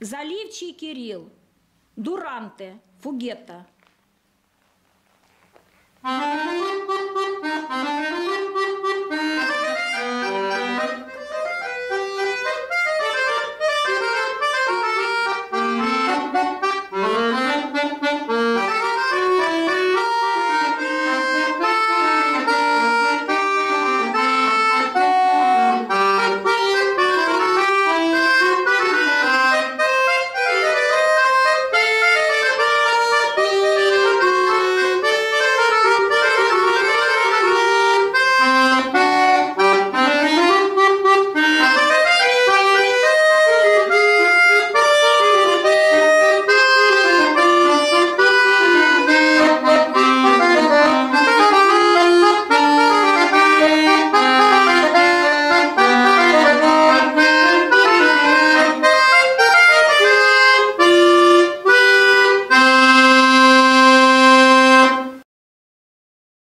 Заливчий Кирилл, Дуранте, Фугетта.